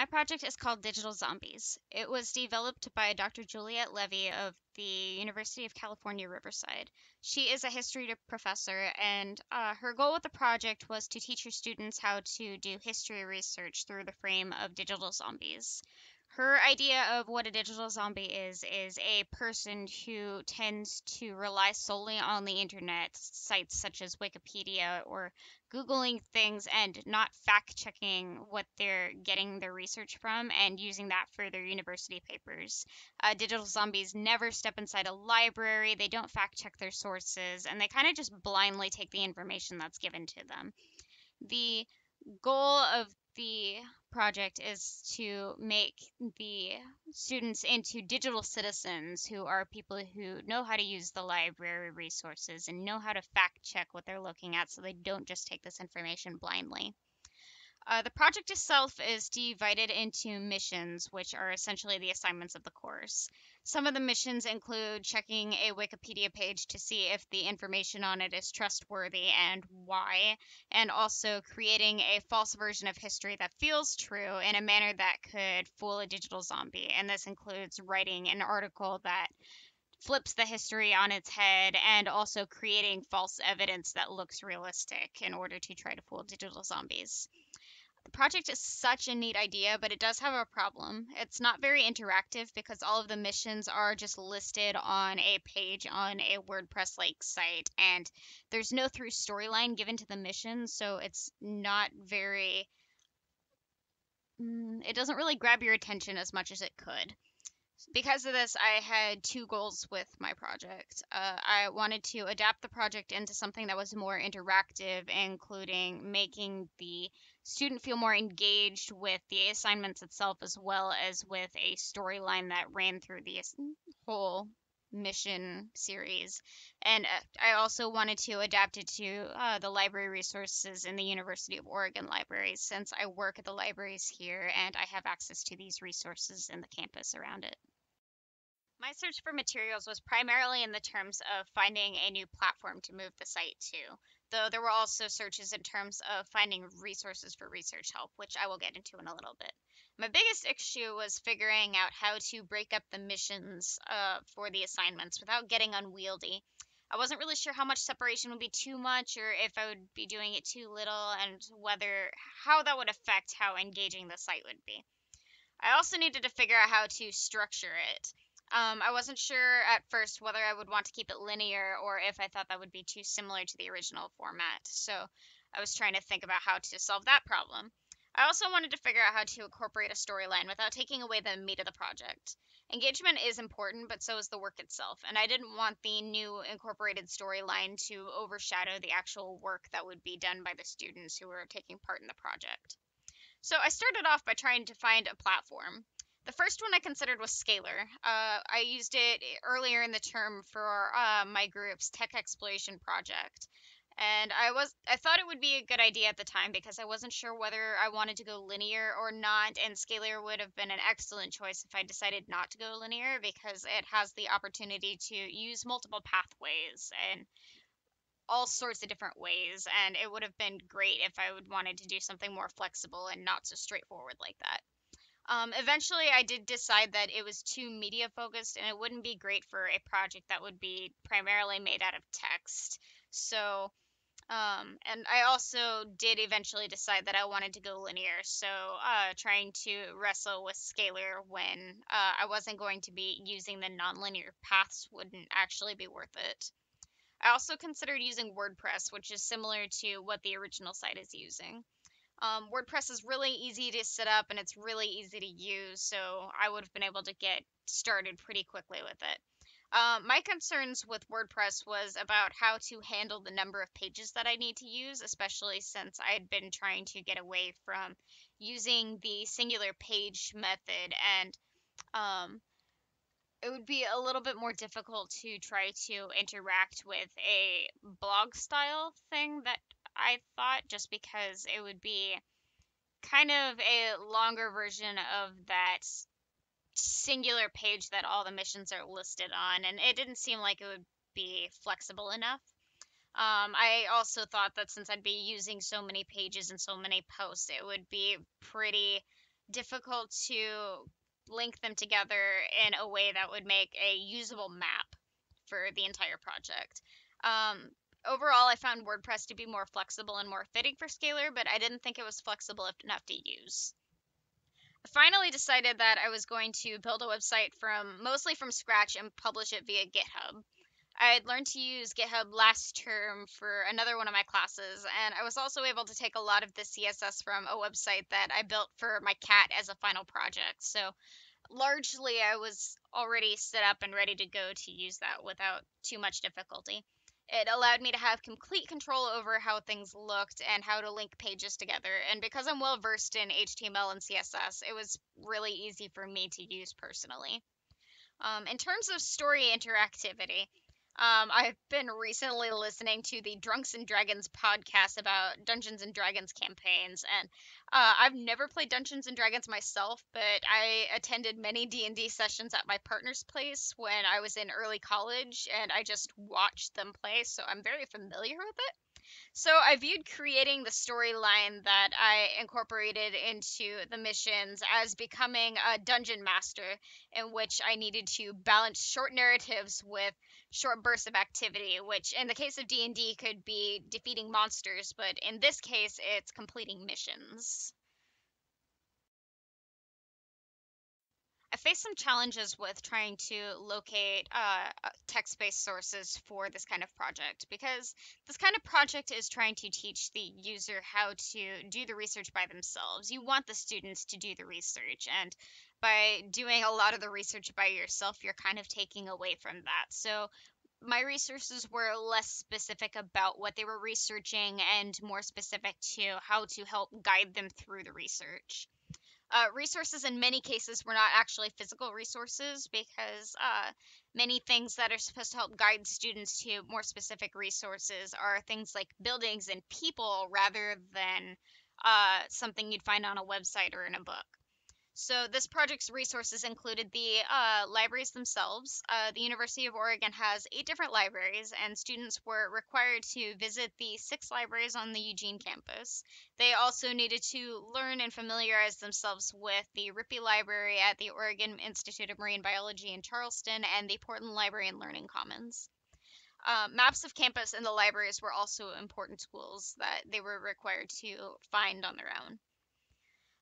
My project is called Digital Zombies. It was developed by Dr. Juliette Levy of the University of California, Riverside. She is a history professor, and uh, her goal with the project was to teach her students how to do history research through the frame of digital zombies her idea of what a digital zombie is is a person who tends to rely solely on the internet sites such as wikipedia or googling things and not fact checking what they're getting their research from and using that for their university papers. Uh, digital zombies never step inside a library. They don't fact check their sources and they kind of just blindly take the information that's given to them. The goal of the project is to make the students into digital citizens who are people who know how to use the library resources and know how to fact check what they're looking at so they don't just take this information blindly. Uh, the project itself is divided into missions, which are essentially the assignments of the course. Some of the missions include checking a Wikipedia page to see if the information on it is trustworthy and why, and also creating a false version of history that feels true in a manner that could fool a digital zombie. And this includes writing an article that flips the history on its head and also creating false evidence that looks realistic in order to try to fool digital zombies. The project is such a neat idea, but it does have a problem. It's not very interactive because all of the missions are just listed on a page on a WordPress like site, and there's no through storyline given to the missions, so it's not very. Mm, it doesn't really grab your attention as much as it could because of this, I had two goals with my project. Uh, I wanted to adapt the project into something that was more interactive, including making the student feel more engaged with the assignments itself as well as with a storyline that ran through the whole mission series. And uh, I also wanted to adapt it to uh, the library resources in the University of Oregon libraries since I work at the libraries here and I have access to these resources in the campus around it. My search for materials was primarily in the terms of finding a new platform to move the site to, though there were also searches in terms of finding resources for research help, which I will get into in a little bit. My biggest issue was figuring out how to break up the missions uh, for the assignments without getting unwieldy. I wasn't really sure how much separation would be too much or if I would be doing it too little and whether how that would affect how engaging the site would be. I also needed to figure out how to structure it. Um, I wasn't sure at first whether I would want to keep it linear or if I thought that would be too similar to the original format. So I was trying to think about how to solve that problem. I also wanted to figure out how to incorporate a storyline without taking away the meat of the project. Engagement is important, but so is the work itself, and I didn't want the new incorporated storyline to overshadow the actual work that would be done by the students who were taking part in the project. So I started off by trying to find a platform. The first one I considered was Scalar. Uh, I used it earlier in the term for uh, my group's tech exploration project. And I was I thought it would be a good idea at the time because I wasn't sure whether I wanted to go linear or not and Scalar would have been an excellent choice if I decided not to go linear because it has the opportunity to use multiple pathways and all sorts of different ways and it would have been great if I would wanted to do something more flexible and not so straightforward like that. Um, eventually, I did decide that it was too media focused and it wouldn't be great for a project that would be primarily made out of text. So, um, and I also did eventually decide that I wanted to go linear. So, uh, trying to wrestle with scalar when uh, I wasn't going to be using the nonlinear paths wouldn't actually be worth it. I also considered using WordPress, which is similar to what the original site is using. Um, WordPress is really easy to set up and it's really easy to use, so I would have been able to get started pretty quickly with it. Um, my concerns with WordPress was about how to handle the number of pages that I need to use, especially since I had been trying to get away from using the singular page method and um, it would be a little bit more difficult to try to interact with a blog style thing that I thought just because it would be kind of a longer version of that singular page that all the missions are listed on, and it didn't seem like it would be flexible enough. Um, I also thought that since I'd be using so many pages and so many posts, it would be pretty difficult to link them together in a way that would make a usable map for the entire project. Um, overall, I found WordPress to be more flexible and more fitting for Scalar, but I didn't think it was flexible enough to use. I finally decided that I was going to build a website from mostly from scratch and publish it via GitHub. I had learned to use GitHub last term for another one of my classes, and I was also able to take a lot of the CSS from a website that I built for my cat as a final project. So, largely, I was already set up and ready to go to use that without too much difficulty. It allowed me to have complete control over how things looked and how to link pages together. And because I'm well versed in HTML and CSS, it was really easy for me to use personally. Um, in terms of story interactivity, um, I've been recently listening to the Drunks and Dragons podcast about Dungeons and Dragons campaigns, and uh, I've never played Dungeons and Dragons myself, but I attended many D and D sessions at my partner's place when I was in early college, and I just watched them play, so I'm very familiar with it. So I viewed creating the storyline that I incorporated into the missions as becoming a dungeon master in which I needed to balance short narratives with short bursts of activity, which in the case of D&D could be defeating monsters, but in this case it's completing missions. I faced some challenges with trying to locate uh, uh, text based sources for this kind of project because this kind of project is trying to teach the user how to do the research by themselves. You want the students to do the research, and by doing a lot of the research by yourself, you're kind of taking away from that. So my resources were less specific about what they were researching and more specific to how to help guide them through the research. Uh, resources in many cases were not actually physical resources because uh, many things that are supposed to help guide students to more specific resources are things like buildings and people rather than uh, something you'd find on a website or in a book. So this project's resources included the uh, libraries themselves. Uh, the University of Oregon has eight different libraries, and students were required to visit the six libraries on the Eugene campus. They also needed to learn and familiarize themselves with the Rippey Library at the Oregon Institute of Marine Biology in Charleston and the Portland Library and Learning Commons. Uh, maps of campus and the libraries were also important tools that they were required to find on their own.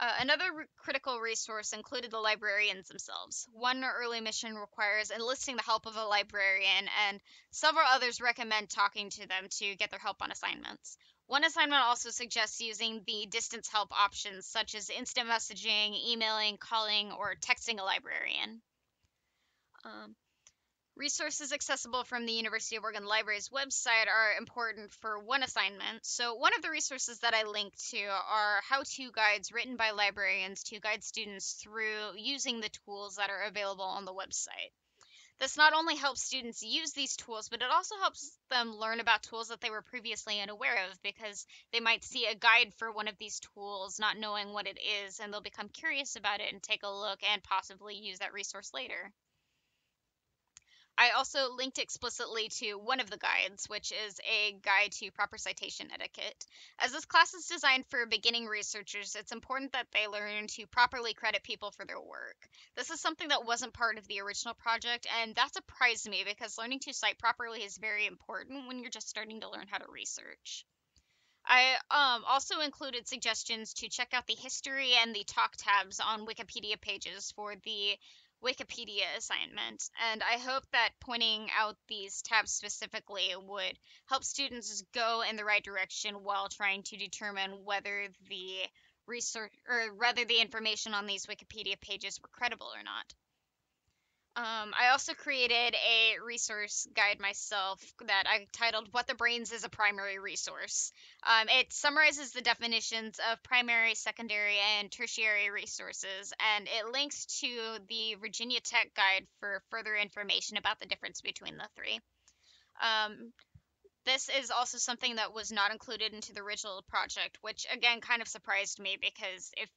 Uh, another r- critical resource included the librarians themselves. One early mission requires enlisting the help of a librarian, and several others recommend talking to them to get their help on assignments. One assignment also suggests using the distance help options such as instant messaging, emailing, calling, or texting a librarian. Um, Resources accessible from the University of Oregon Library's website are important for one assignment. So, one of the resources that I link to are how to guides written by librarians to guide students through using the tools that are available on the website. This not only helps students use these tools, but it also helps them learn about tools that they were previously unaware of because they might see a guide for one of these tools not knowing what it is, and they'll become curious about it and take a look and possibly use that resource later. I also linked explicitly to one of the guides, which is a guide to proper citation etiquette. As this class is designed for beginning researchers, it's important that they learn to properly credit people for their work. This is something that wasn't part of the original project, and that surprised me because learning to cite properly is very important when you're just starting to learn how to research. I um, also included suggestions to check out the history and the talk tabs on Wikipedia pages for the Wikipedia assignment. And I hope that pointing out these tabs specifically would help students go in the right direction while trying to determine whether the research or whether the information on these Wikipedia pages were credible or not. Um, I also created a resource guide myself that I titled What the Brains is a Primary Resource. Um, it summarizes the definitions of primary, secondary, and tertiary resources, and it links to the Virginia Tech Guide for further information about the difference between the three. Um, this is also something that was not included into the original project, which again kind of surprised me because if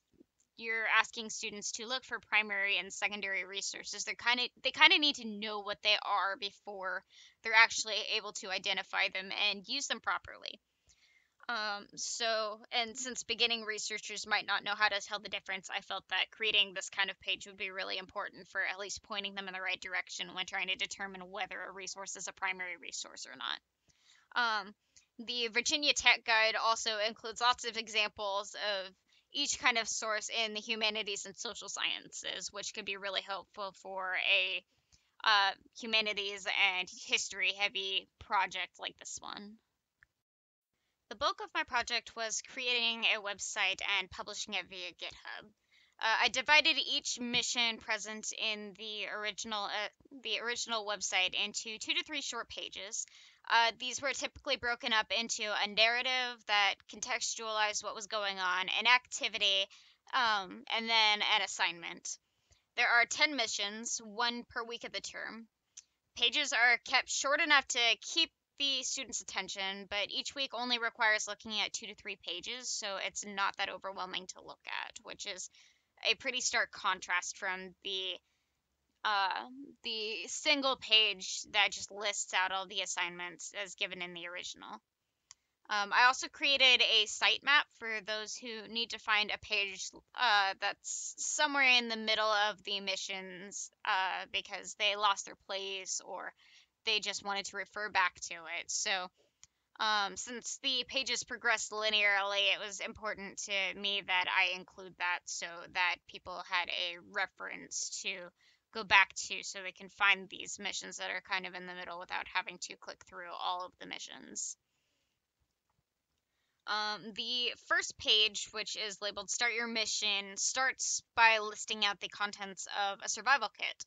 you're asking students to look for primary and secondary resources they're kind of they kind of need to know what they are before they're actually able to identify them and use them properly Um, so, and since beginning researchers might not know how to tell the difference, I felt that creating this kind of page would be really important for at least pointing them in the right direction when trying to determine whether a resource is a primary resource or not. Um, the Virginia Tech Guide also includes lots of examples of each kind of source in the humanities and social sciences, which could be really helpful for a uh, humanities and history heavy project like this one. The bulk of my project was creating a website and publishing it via GitHub. Uh, I divided each mission present in the original uh, the original website into two to three short pages. Uh, these were typically broken up into a narrative that contextualized what was going on, an activity, um, and then an assignment. There are 10 missions, one per week of the term. Pages are kept short enough to keep the student's attention, but each week only requires looking at two to three pages, so it's not that overwhelming to look at, which is a pretty stark contrast from the uh, the single page that just lists out all the assignments as given in the original. Um, I also created a sitemap for those who need to find a page uh, that's somewhere in the middle of the missions uh, because they lost their place or they just wanted to refer back to it. So, um, since the pages progressed linearly, it was important to me that I include that so that people had a reference to go back to so they can find these missions that are kind of in the middle without having to click through all of the missions. Um, the first page, which is labeled Start Your Mission, starts by listing out the contents of a survival kit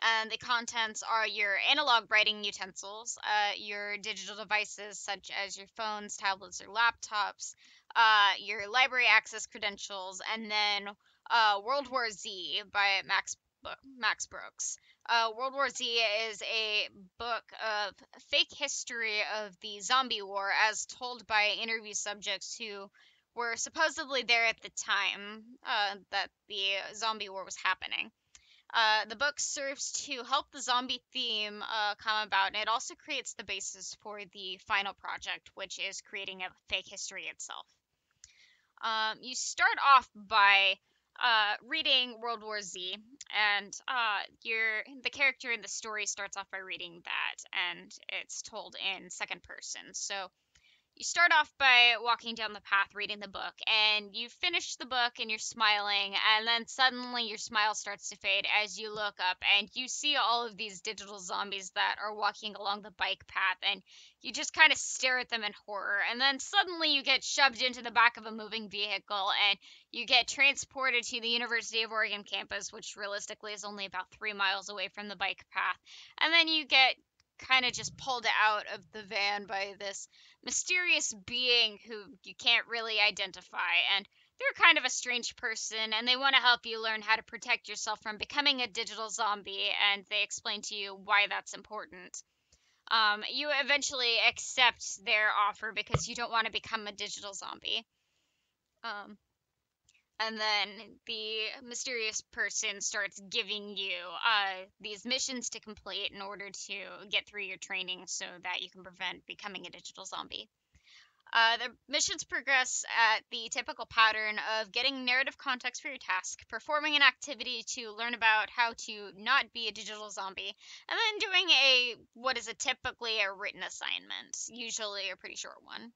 and the contents are your analog writing utensils, uh, your digital devices such as your phones, tablets, or laptops, uh, your library access credentials, and then uh, World War Z by Max Max Brooks. Uh, World War Z is a book of fake history of the zombie war as told by interview subjects who were supposedly there at the time uh, that the zombie war was happening. Uh, the book serves to help the zombie theme uh, come about, and it also creates the basis for the final project, which is creating a fake history itself. Um, you start off by uh, reading World War Z, and uh, your the character in the story starts off by reading that, and it's told in second person. So you start off by walking down the path reading the book and you finish the book and you're smiling and then suddenly your smile starts to fade as you look up and you see all of these digital zombies that are walking along the bike path and you just kind of stare at them in horror and then suddenly you get shoved into the back of a moving vehicle and you get transported to the University of Oregon campus which realistically is only about 3 miles away from the bike path and then you get kind of just pulled out of the van by this mysterious being who you can't really identify. And they're kind of a strange person and they want to help you learn how to protect yourself from becoming a digital zombie. And they explain to you why that's important. Um, you eventually accept their offer because you don't want to become a digital zombie. Um, and then the mysterious person starts giving you uh, these missions to complete in order to get through your training so that you can prevent becoming a digital zombie. Uh, the missions progress at the typical pattern of getting narrative context for your task, performing an activity to learn about how to not be a digital zombie, and then doing a what is a typically a written assignment, usually a pretty short one.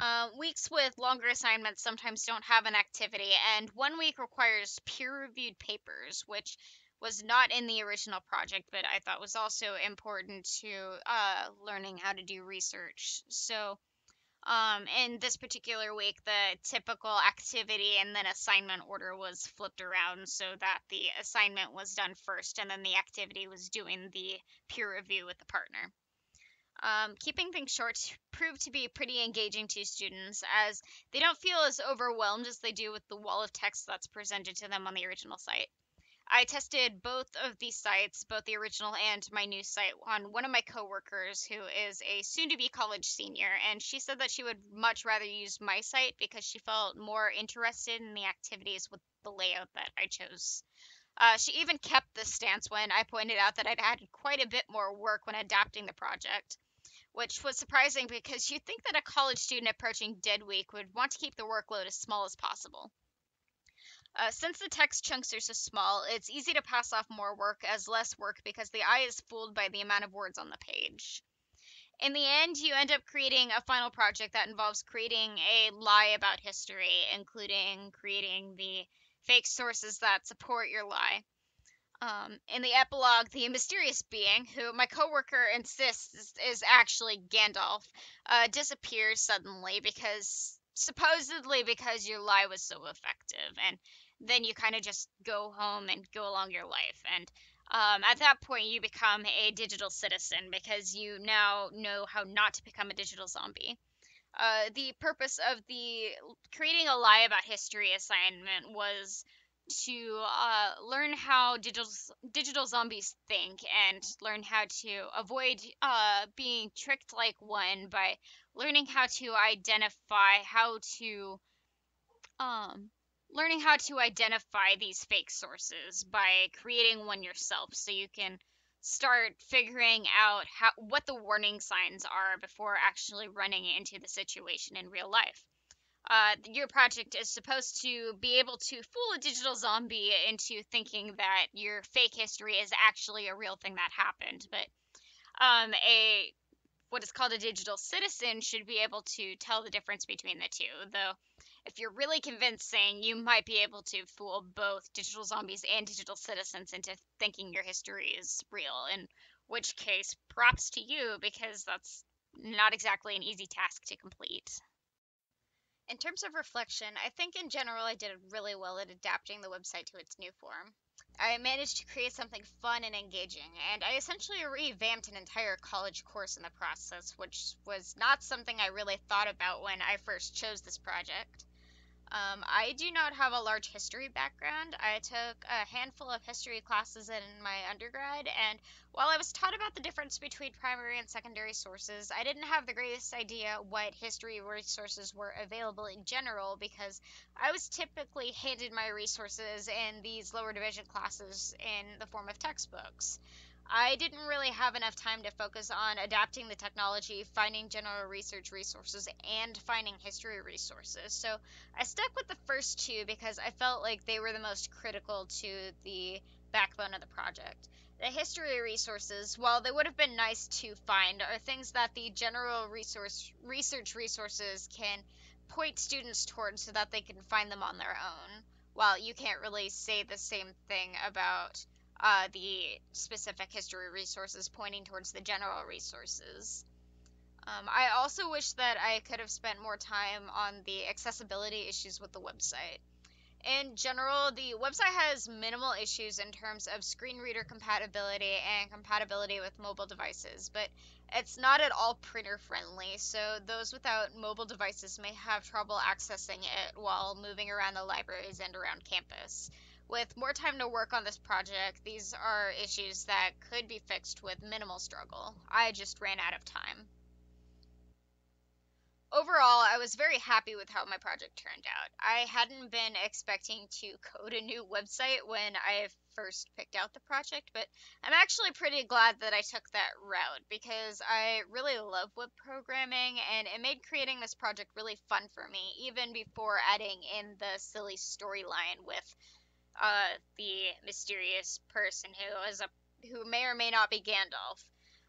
Uh, weeks with longer assignments sometimes don't have an activity, and one week requires peer reviewed papers, which was not in the original project, but I thought was also important to uh, learning how to do research. So, um, in this particular week, the typical activity and then assignment order was flipped around so that the assignment was done first and then the activity was doing the peer review with the partner. Um, keeping things short proved to be pretty engaging to students as they don't feel as overwhelmed as they do with the wall of text that's presented to them on the original site. I tested both of these sites, both the original and my new site, on one of my coworkers who is a soon to be college senior, and she said that she would much rather use my site because she felt more interested in the activities with the layout that I chose. Uh, she even kept this stance when I pointed out that I'd added quite a bit more work when adapting the project. Which was surprising because you'd think that a college student approaching dead week would want to keep the workload as small as possible. Uh, since the text chunks are so small, it's easy to pass off more work as less work because the eye is fooled by the amount of words on the page. In the end, you end up creating a final project that involves creating a lie about history, including creating the fake sources that support your lie. Um, in the epilogue, the mysterious being, who my coworker insists is, is actually Gandalf, uh, disappears suddenly because supposedly because your lie was so effective, and then you kind of just go home and go along your life. And um, at that point, you become a digital citizen because you now know how not to become a digital zombie. Uh, the purpose of the creating a lie about history assignment was to uh, learn how digital digital zombies think and learn how to avoid uh, being tricked like one by learning how to identify how to um learning how to identify these fake sources by creating one yourself so you can start figuring out how what the warning signs are before actually running into the situation in real life uh, your project is supposed to be able to fool a digital zombie into thinking that your fake history is actually a real thing that happened. But um, a what is called a digital citizen should be able to tell the difference between the two. Though, if you're really convincing, you might be able to fool both digital zombies and digital citizens into thinking your history is real. In which case, props to you because that's not exactly an easy task to complete. In terms of reflection, I think in general I did really well at adapting the website to its new form. I managed to create something fun and engaging, and I essentially revamped an entire college course in the process, which was not something I really thought about when I first chose this project. Um, I do not have a large history background. I took a handful of history classes in my undergrad, and while I was taught about the difference between primary and secondary sources, I didn't have the greatest idea what history resources were available in general because I was typically handed my resources in these lower division classes in the form of textbooks. I didn't really have enough time to focus on adapting the technology, finding general research resources, and finding history resources. So I stuck with the first two because I felt like they were the most critical to the backbone of the project. The history resources, while they would have been nice to find, are things that the general resource research resources can point students towards so that they can find them on their own. While you can't really say the same thing about uh, the specific history resources pointing towards the general resources. Um, I also wish that I could have spent more time on the accessibility issues with the website. In general, the website has minimal issues in terms of screen reader compatibility and compatibility with mobile devices, but it's not at all printer friendly, so those without mobile devices may have trouble accessing it while moving around the libraries and around campus. With more time to work on this project, these are issues that could be fixed with minimal struggle. I just ran out of time. Overall, I was very happy with how my project turned out. I hadn't been expecting to code a new website when I first picked out the project, but I'm actually pretty glad that I took that route because I really love web programming and it made creating this project really fun for me, even before adding in the silly storyline with uh, the mysterious person who is a who may or may not be Gandalf.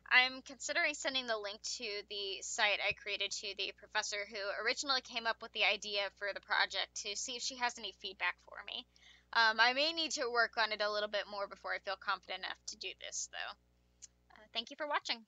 I'm considering sending the link to the site I created to the professor who originally came up with the idea for the project to see if she has any feedback for me. Um, I may need to work on it a little bit more before I feel confident enough to do this, though. Uh, thank you for watching.